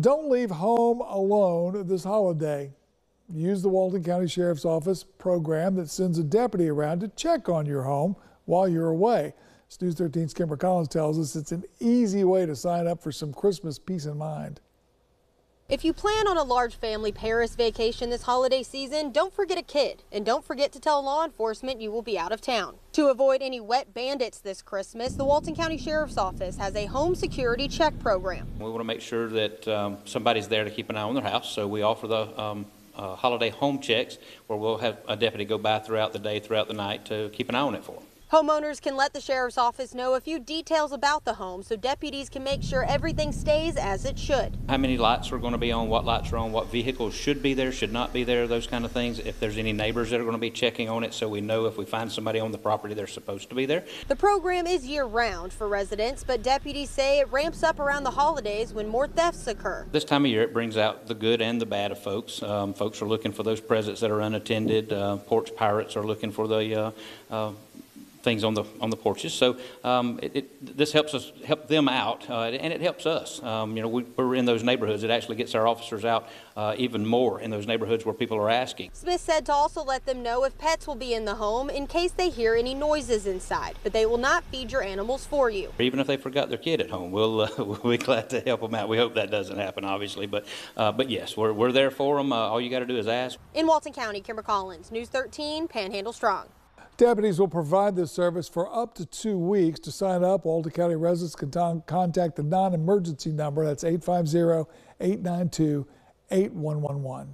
Don't leave home alone this holiday. Use the Walton County Sheriff's Office program that sends a deputy around to check on your home while you're away. News 13's Kimber Collins tells us it's an easy way to sign up for some Christmas peace of mind. If you plan on a large family Paris vacation this holiday season, don't forget a kid and don't forget to tell law enforcement you will be out of town. To avoid any wet bandits this Christmas, the Walton County Sheriff's Office has a home security check program. We want to make sure that um, somebody's there to keep an eye on their house, so we offer the um, uh, holiday home checks where we'll have a deputy go by throughout the day, throughout the night to keep an eye on it for them. Homeowners can let the sheriff's office know a few details about the home so deputies can make sure everything stays as it should. How many lights are going to be on, what lights are on, what vehicles should be there, should not be there, those kind of things. If there's any neighbors that are going to be checking on it so we know if we find somebody on the property they're supposed to be there. The program is year round for residents, but deputies say it ramps up around the holidays when more thefts occur. This time of year it brings out the good and the bad of folks. Um, folks are looking for those presents that are unattended. Uh, porch pirates are looking for the uh, uh, things on the on the porches. So um, it, it, this helps us help them out, uh, and it helps us. Um, you know, we, are in those neighborhoods. It actually gets our officers out uh, even more in those neighborhoods where people are asking. Smith said to also let them know if pets will be in the home in case they hear any noises inside, but they will not feed your animals for you. Even if they forgot their kid at home, we'll uh, we'll be glad to help them out. We hope that doesn't happen, obviously, but uh, but yes, we're we're there for them. Uh, all you got to do is ask. In Walton County, Kimber Collins, News 13, Panhandle Strong. Deputies will provide this service for up to two weeks. To sign up, Walton County residents can contact the non-emergency number. That's 850-892-8111.